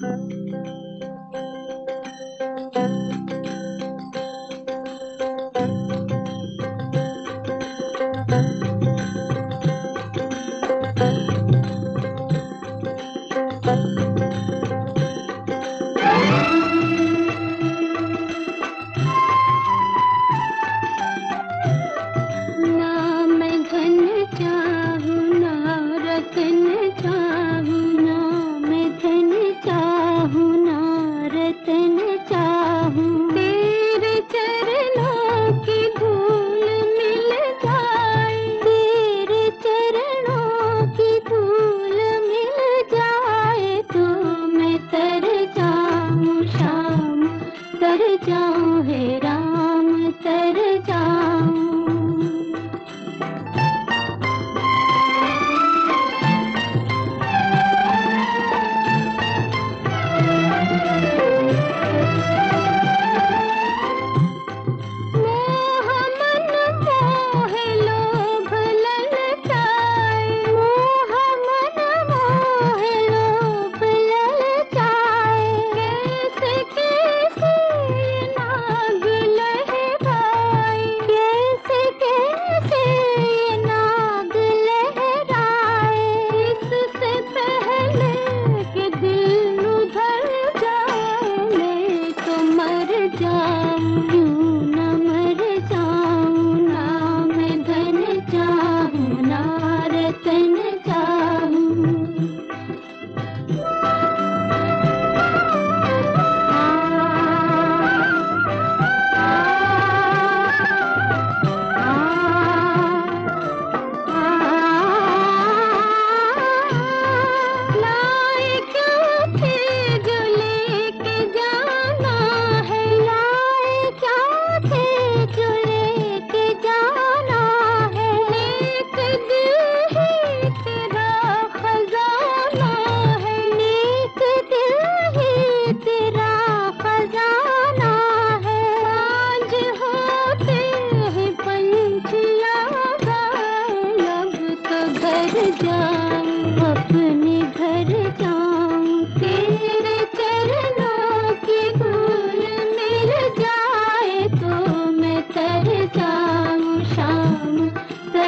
Hello. जा जाऊँगी।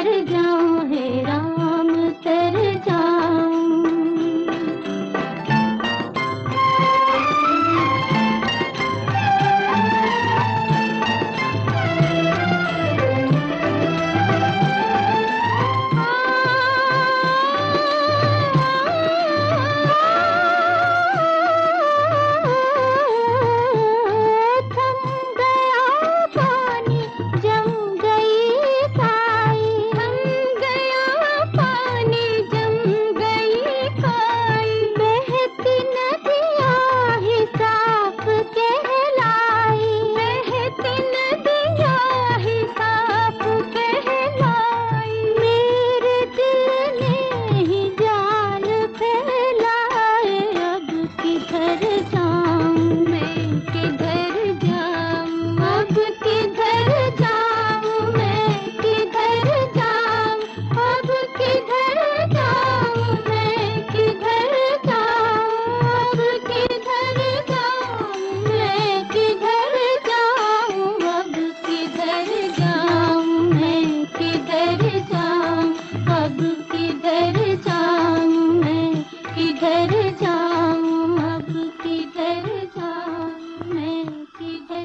किधर जा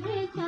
derecha.